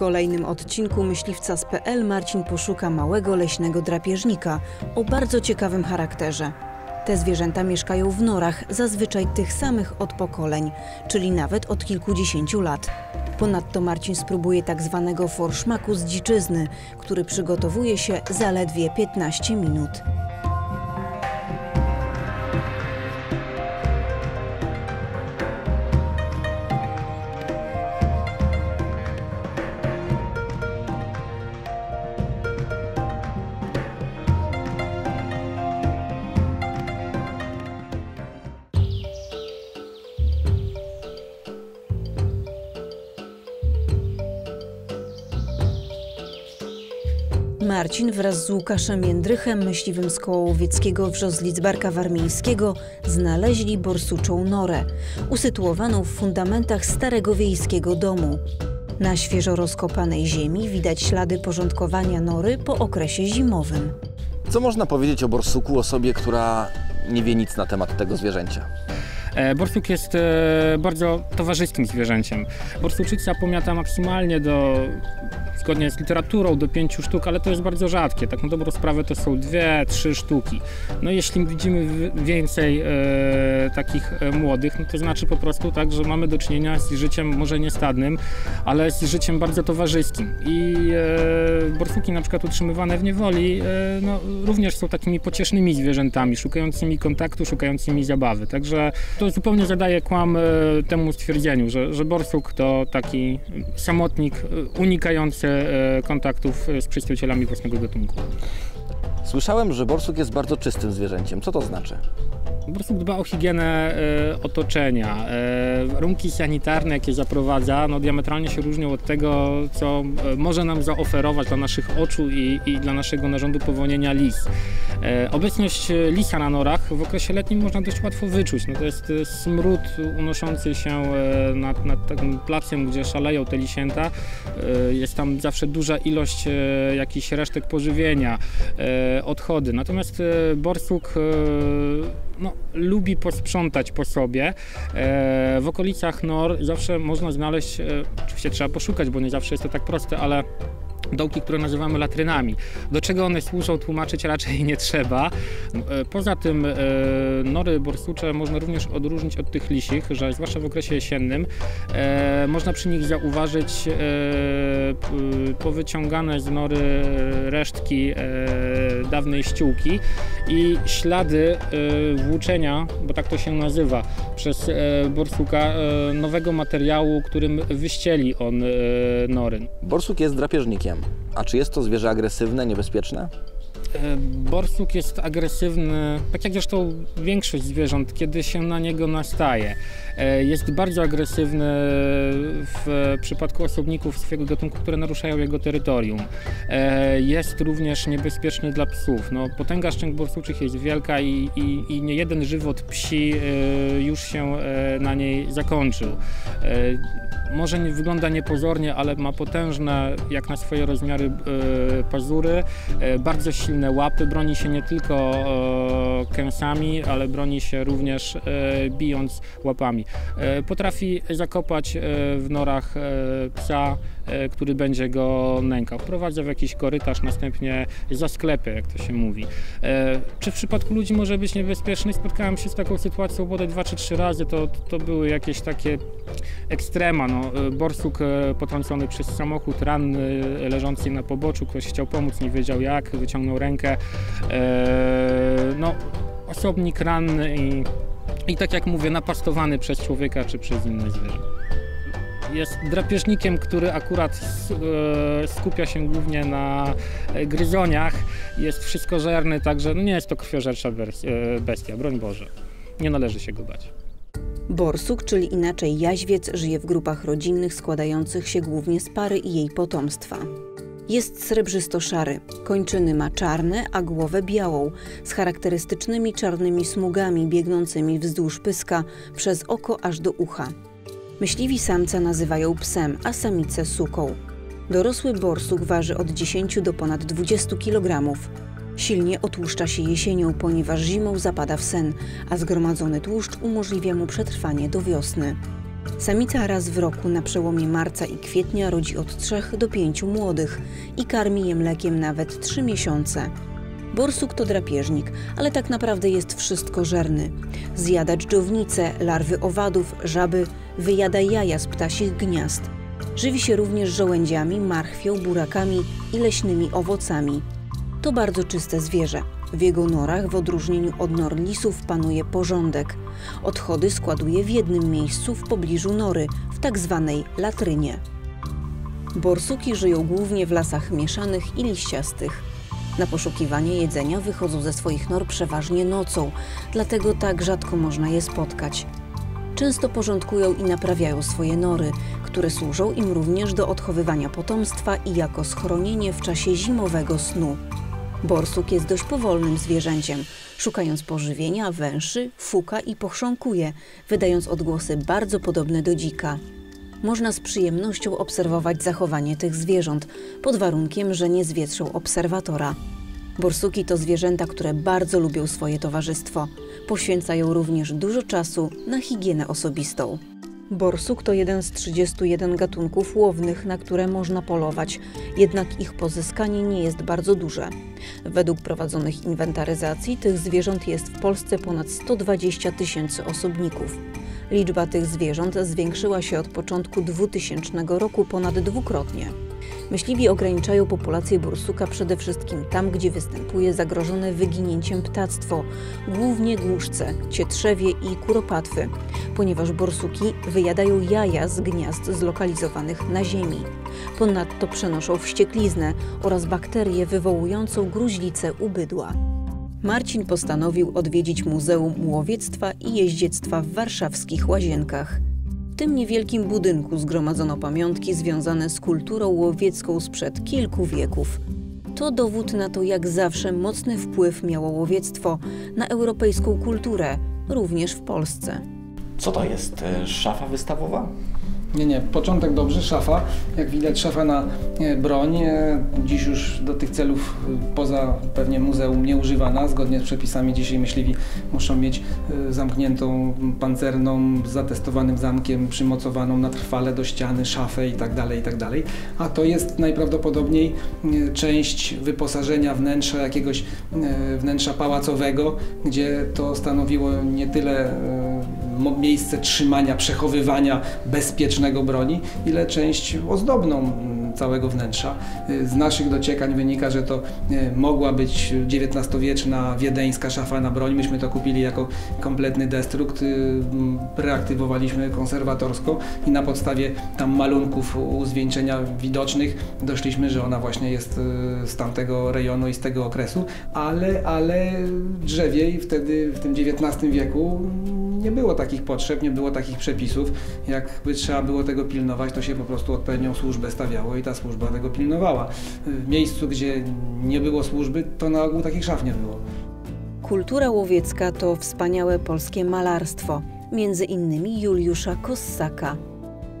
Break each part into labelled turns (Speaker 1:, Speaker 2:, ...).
Speaker 1: kolejnym odcinku myśliwca z PL Marcin poszuka małego leśnego drapieżnika o bardzo ciekawym charakterze. Te zwierzęta mieszkają w norach, zazwyczaj tych samych od pokoleń, czyli nawet od kilkudziesięciu lat. Ponadto Marcin spróbuje tak zwanego forszmaku z dziczyzny, który przygotowuje się zaledwie 15 minut. Marcin wraz z Łukaszem Jędrychem, myśliwym z koła łowieckiego Wrzozlicbarka Warmińskiego, znaleźli borsuczą norę, usytuowaną w fundamentach starego wiejskiego domu. Na świeżo rozkopanej ziemi widać ślady porządkowania nory po okresie zimowym.
Speaker 2: Co można powiedzieć o borsuku, osobie, która nie wie nic na temat tego zwierzęcia?
Speaker 3: E, Borsuk jest e, bardzo towarzyskim zwierzęciem. Borsuczyca pomiata maksymalnie do, zgodnie z literaturą, do pięciu sztuk, ale to jest bardzo rzadkie. Tak na dobrą sprawę to są dwie, trzy sztuki. No jeśli widzimy więcej e, takich e, młodych, no to znaczy po prostu tak, że mamy do czynienia z życiem może nie stadnym, ale z życiem bardzo towarzyskim. I e, borsuki na przykład utrzymywane w niewoli e, no, również są takimi pociesznymi zwierzętami, szukającymi kontaktu, szukającymi zabawy. Także to zupełnie zadaje kłam e, temu stwierdzeniu, że, że borsuk to taki samotnik e, unikający e, kontaktów z przedstawicielami własnego gatunku.
Speaker 2: Słyszałem, że borsuk jest bardzo czystym zwierzęciem. Co to znaczy?
Speaker 3: Borsuk dba o higienę e, otoczenia. E, warunki sanitarne, jakie zaprowadza, no, diametralnie się różnią od tego, co e, może nam zaoferować dla naszych oczu i, i dla naszego narządu powonienia lis. Obecność lisa na norach w okresie letnim można dość łatwo wyczuć. No, to jest smród unoszący się nad, nad takim placem, gdzie szaleją te lisięta. Jest tam zawsze duża ilość jakichś resztek pożywienia, odchody. Natomiast borsuk no, lubi posprzątać po sobie. E, w okolicach nor zawsze można znaleźć, e, oczywiście trzeba poszukać, bo nie zawsze jest to tak proste, ale dołki, które nazywamy latrynami. Do czego one służą, tłumaczyć raczej nie trzeba. E, Poza tym e, nory borsucze można również odróżnić od tych lisich, że zwłaszcza w okresie jesiennym e, można przy nich zauważyć powyciągane z nory resztki dawnej ściółki i ślady włóczenia, bo tak to się nazywa, przez borsuka nowego materiału, którym wyścieli on e, nory.
Speaker 2: Borsuk jest drapieżnikiem. A czy jest to zwierzę agresywne, niebezpieczne?
Speaker 3: E, Borsuk jest agresywny, tak jak zresztą większość zwierząt, kiedy się na niego nastaje. E, Jest bardzo agresywny w przypadku osobników swojego gatunku, które naruszają jego terytorium. E, Jest również niebezpieczny dla psów. No, potęga szczęk borsuczych jest wielka i, i, i nie jeden żywot psi już się na niej zakończył. Może nie wygląda niepozornie, ale ma potężne, jak na swoje rozmiary, pazury, bardzo silne łapy. Broni się nie tylko e, kęsami, ale broni się również e, bijąc łapami. E, Potrafi zakopać w norach psa, który będzie go nękał. Wprowadza w jakiś korytarz, następnie za sklepy, jak to się mówi. Czy w przypadku ludzi może być niebezpieczny? Spotkałem się z taką sytuacją bodaj dwa czy trzy razy. To, to były jakieś takie ekstrema. No, borsuk potrącony przez samochód, ranny, leżący na poboczu, ktoś chciał pomóc, nie wiedział jak, wyciągnął rękę. E, No, osobnik ranny i, i tak jak mówię, napastowany przez człowieka czy przez inne zwierzę. Jest drapieżnikiem, który akurat e, skupia się głównie na e, gryzoniach. Jest wszystkożerny, także no nie jest to krwiożercza bestia, broń Boże. Nie należy się go bać.
Speaker 1: Borsuk, czyli inaczej jaźwiec, żyje w grupach rodzinnych składających się głównie z pary i jej potomstwa. Jest srebrzysto-szary, kończyny ma czarne, a głowę białą, z charakterystycznymi czarnymi smugami biegnącymi wzdłuż pyska, przez oko aż do ucha. Myśliwi samca nazywają psem, a samicę suką. Dorosły borsuk waży od 10 do ponad 20 kg. Silnie otłuszcza się jesienią, ponieważ zimą zapada w sen, a zgromadzony tłuszcz umożliwia mu przetrwanie do wiosny. Samica raz w roku na przełomie marca i kwietnia rodzi od 3 do 5 młodych i karmi je mlekiem nawet 3 miesiące. Borsuk to drapieżnik, ale tak naprawdę jest wszystkożerny. Zjada dżdżownice, larwy owadów, żaby, wyjada jaja z ptasich gniazd. Żywi się również żołędziami, marchwią, burakami i leśnymi owocami. To bardzo czyste zwierzę. W jego norach, w odróżnieniu od nor lisów, panuje porządek. Odchody składuje w jednym miejscu w pobliżu nory, w tak zwanej latrynie. Borsuki żyją głównie w lasach mieszanych i liściastych. Na poszukiwanie jedzenia wychodzą ze swoich nor przeważnie nocą, dlatego tak rzadko można je spotkać. Często porządkują i naprawiają swoje nory, które służą im również do odchowywania potomstwa i jako schronienie w czasie zimowego snu. Borsuk jest dość powolnym zwierzęciem. Szukając pożywienia, węszy, fuka i pochrząkuje, wydając odgłosy bardzo podobne do dzika. Można z przyjemnością obserwować zachowanie tych zwierząt, pod warunkiem, że nie zwietrzą obserwatora. Borsuki to zwierzęta, które bardzo lubią swoje towarzystwo. Poświęcają również dużo czasu na higienę osobistą. Borsuk to jeden z 31 gatunków łownych, na które można polować, jednak ich pozyskanie nie jest bardzo duże. Według prowadzonych inwentaryzacji tych zwierząt jest w Polsce ponad 120 tysięcy osobników. Liczba tych zwierząt zwiększyła się od początku 2000 roku ponad dwukrotnie. Myśliwi ograniczają populację borsuka przede wszystkim tam, gdzie występuje zagrożone wyginięciem ptactwo, głównie głuszce, cietrzewie i kuropatwy, ponieważ borsuki wyjadają jaja z gniazd zlokalizowanych na ziemi. Ponadto przenoszą wściekliznę oraz bakterię wywołującą gruźlicę u bydła. Marcin postanowił odwiedzić Muzeum Łowiectwa i Jeździectwa w warszawskich Łazienkach. Tym niewielkim budynku zgromadzono pamiątki związane z kulturą łowiecką sprzed kilku wieków. To dowód na to, jak zawsze mocny wpływ miało łowiectwo na europejską kulturę, również w Polsce.
Speaker 2: Co to jest? E, Szafa wystawowa?
Speaker 4: Nie, nie, początek dobrze, szafa. Jak widać, szafa na e, broń. e, Dziś już do tych celów e, poza pewnie muzeum nie używana. Zgodnie z przepisami dzisiaj myśliwi muszą mieć zamkniętą pancerną, z zatestowanym zamkiem, przymocowaną na trwale do ściany szafę i tak dalej, i tak. A to jest najprawdopodobniej część wyposażenia wnętrza jakiegoś wnętrza pałacowego, gdzie to stanowiło nie tyle miejsce trzymania, przechowywania bezpiecznego broni, ile część ozdobną mm, całego wnętrza. Y, Z naszych dociekań wynika, że to y, mogła być XIX-wieczna wiedeńska szafa na broń. Myśmy to kupili jako kompletny destrukt, y, m, preaktywowaliśmy konserwatorsko i na podstawie tam malunków u zwieńczenia widocznych doszliśmy, że ona właśnie jest y, z tamtego rejonu i z tego okresu, ale, ale drzewiej wtedy w tym XIX wieku nie było takich potrzeb, nie było takich przepisów. Jakby trzeba było tego pilnować, to się po prostu odpowiednią służbę stawiało i ta służba tego pilnowała. W miejscu, gdzie nie było służby, to na ogół takich szaf nie było.
Speaker 1: Kultura łowiecka to wspaniałe polskie malarstwo, między innymi Juliusza Kossaka.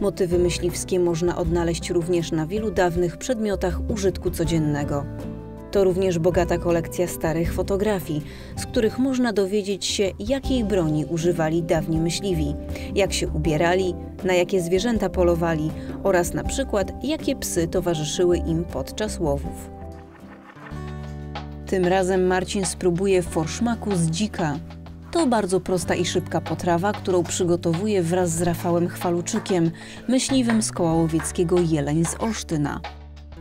Speaker 1: Motywy myśliwskie można odnaleźć również na wielu dawnych przedmiotach użytku codziennego. To również bogata kolekcja starych fotografii, z których można dowiedzieć się, jakiej broni używali dawni myśliwi, jak się ubierali, na jakie zwierzęta polowali oraz na przykład jakie psy towarzyszyły im podczas łowów. Tym razem Marcin spróbuje forszmaku z dzika. To bardzo prosta i szybka potrawa, którą przygotowuje wraz z Rafałem Chwaluczykiem, myśliwym z koła łowieckiego Jeleń z Olsztyna.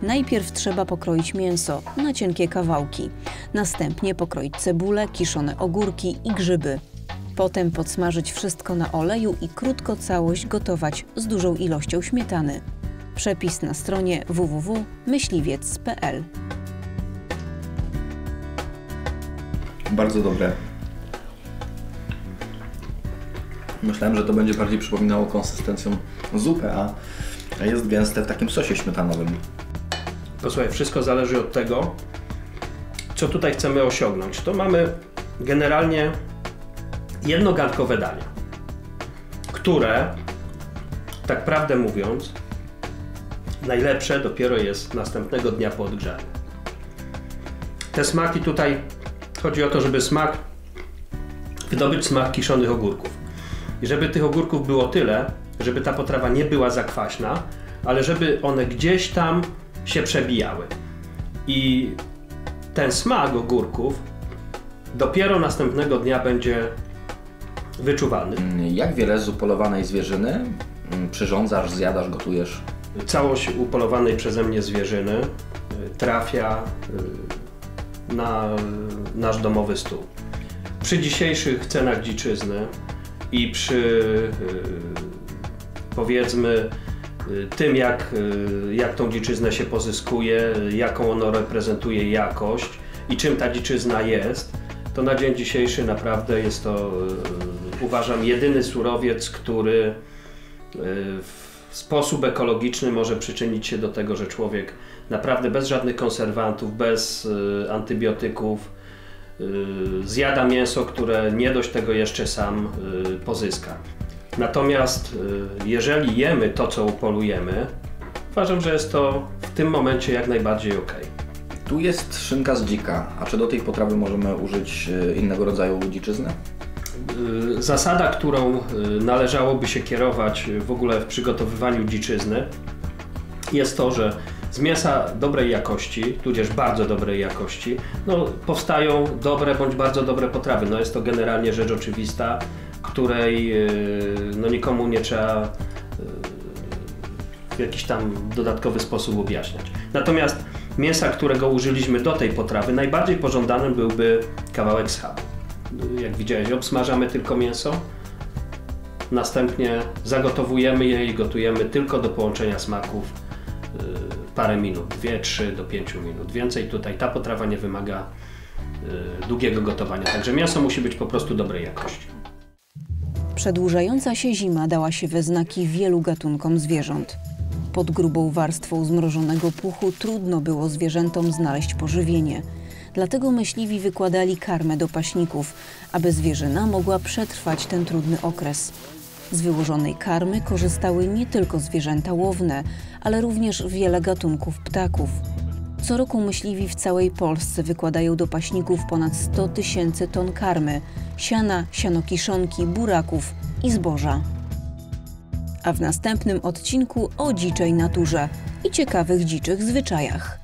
Speaker 1: Najpierw trzeba pokroić mięso na cienkie kawałki, następnie pokroić cebulę, kiszone ogórki i grzyby. Potem podsmażyć wszystko na oleju i krótko całość gotować z dużą ilością śmietany. Przepis na stronie www.myśliwiec.pl
Speaker 5: Bardzo dobre. Myślałem, że to będzie bardziej przypominało konsystencją zupę, a jest gęste w takim sosie śmietanowym.
Speaker 6: Posłuchaj, wszystko zależy od tego, co tutaj chcemy osiągnąć. To mamy generalnie jednogarnkowe dania, które, tak prawdę mówiąc, najlepsze dopiero jest następnego dnia po odgrzaniu. Te smaki tutaj, chodzi o to, żeby smak, wydobyć smak kiszonych ogórków. I żeby tych ogórków było tyle, żeby ta potrawa nie była zakwaśna, ale żeby one gdzieś tam się przebijały. I ten smak ogórków dopiero następnego dnia będzie wyczuwalny.
Speaker 5: Jak wiele z upolowanej zwierzyny mm, przyrządzasz, zjadasz, gotujesz?
Speaker 6: Całość upolowanej przeze mnie zwierzyny y, trafia y, na nasz domowy stół. Przy dzisiejszych cenach dziczyzny i przy y, powiedzmy y, tym, jak, y, jak tą dziczyznę się pozyskuje, jaką ono reprezentuje jakość i czym ta dziczyzna jest, to na dzień dzisiejszy naprawdę jest to, y, uważam, jedyny surowiec, który w sposób ekologiczny może przyczynić się do tego, że człowiek naprawdę bez żadnych konserwantów, bez antybiotyków zjada mięso, które nie dość tego jeszcze sam pozyska. Natomiast jeżeli jemy to, co upolujemy, uważam, że jest to w tym momencie jak najbardziej ok.
Speaker 5: Tu jest szynka z dzika, a czy do tej potrawy możemy użyć innego rodzaju dziczyzny?
Speaker 6: Zasada, którą należałoby się kierować w ogóle w przygotowywaniu dziczyzny, jest to, że z mięsa dobrej jakości, tudzież bardzo dobrej jakości, no, powstają dobre bądź bardzo dobre potrawy. No, jest to generalnie rzecz oczywista, której no, nikomu nie trzeba w jakiś tam dodatkowy sposób objaśniać. Natomiast mięsa, którego użyliśmy do tej potrawy, najbardziej pożądanym byłby kawałek schabu. Jak widziałeś, obsmażamy tylko mięso, następnie zagotowujemy je i gotujemy tylko do połączenia smaków parę minut, 2, 3 do 5 minut. Więcej tutaj ta potrawa nie wymaga długiego gotowania, także mięso musi być po prostu dobrej jakości.
Speaker 1: Przedłużająca się zima dała się we znaki wielu gatunkom zwierząt. Pod grubą warstwą zmrożonego puchu trudno było zwierzętom znaleźć pożywienie. Dlatego myśliwi wykładali karmę do paśników, aby zwierzyna mogła przetrwać ten trudny okres. Z wyłożonej karmy korzystały nie tylko zwierzęta łowne, ale również wiele gatunków ptaków. Co roku myśliwi w całej Polsce wykładają do paśników ponad 100 tysięcy ton karmy, siana, sianokiszonki, buraków i zboża. A w następnym odcinku o dziczej naturze i ciekawych dziczych zwyczajach.